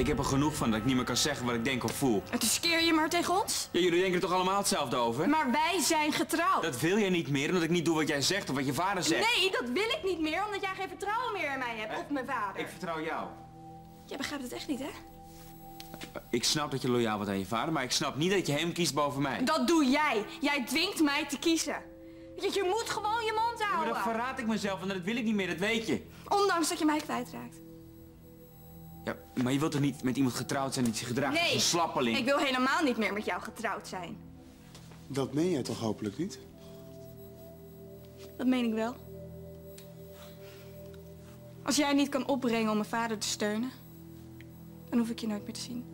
Ik heb er genoeg van dat ik niet meer kan zeggen wat ik denk of voel. En toen skeer je maar tegen ons? Ja, jullie denken er toch allemaal hetzelfde over? Maar wij zijn getrouwd. Dat wil jij niet meer omdat ik niet doe wat jij zegt of wat je vader zegt. Nee, dat wil ik niet meer, omdat jij geen vertrouwen meer in mij hebt, of mijn vader. Ik vertrouw jou. Jij begrijpt het echt niet, hè? Ik snap dat je loyaal bent aan je vader, maar ik snap niet dat je hem kiest boven mij. Dat doe jij. Jij dwingt mij te kiezen. Je, je moet gewoon je mond Ja, maar houden. dan verraad ik mezelf en dat wil ik niet meer, dat weet je. Ondanks dat je mij kwijtraakt. Ja, maar je wilt toch niet met iemand getrouwd zijn die zich gedraagt als Nee, een slappeling? ik wil helemaal niet meer met jou getrouwd zijn. Dat meen jij toch hopelijk niet? Dat meen ik wel. Als jij niet kan opbrengen om mijn vader te steunen, dan hoef ik je nooit meer te zien.